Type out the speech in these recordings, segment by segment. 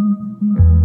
Mm-hmm.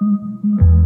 Mm-hmm.